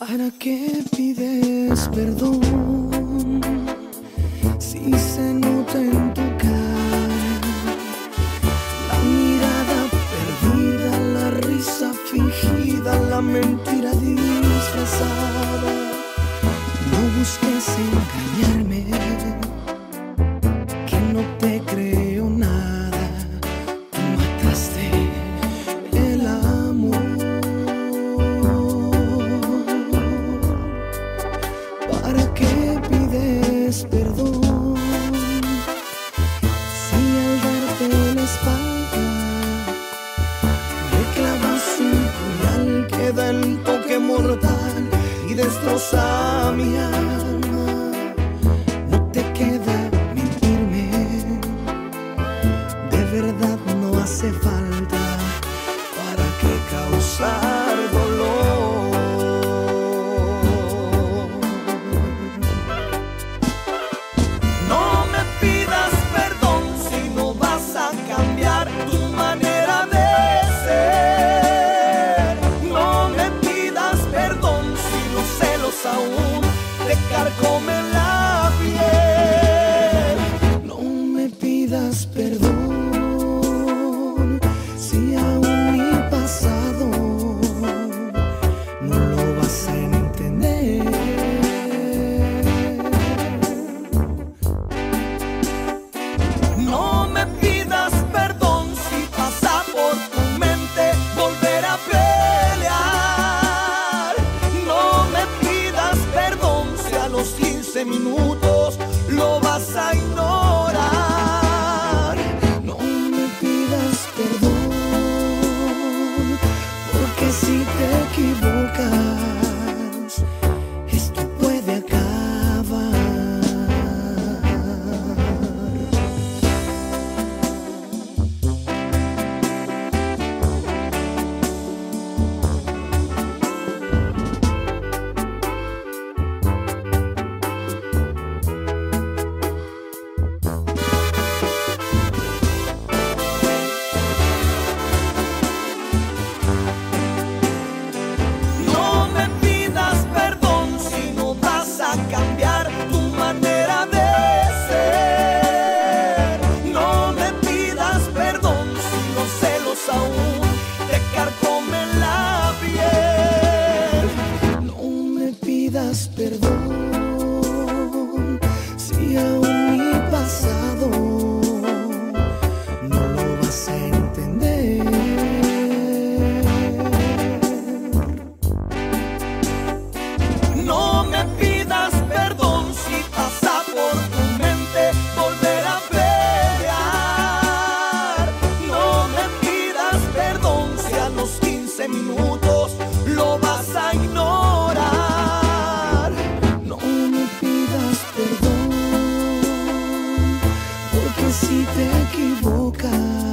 ¿Para qué pides perdón si se nota en tu cara la mirada perdida, la risa fingida, la mentira disfrazada? No busques engañar. pides perdón. Si al darte la espalda le clavas un puñal que el toque mortal y destroza mi alma. 15 minutos lo vas a ignorar. No me pidas perdón, porque si te equivocas. se te equivocar.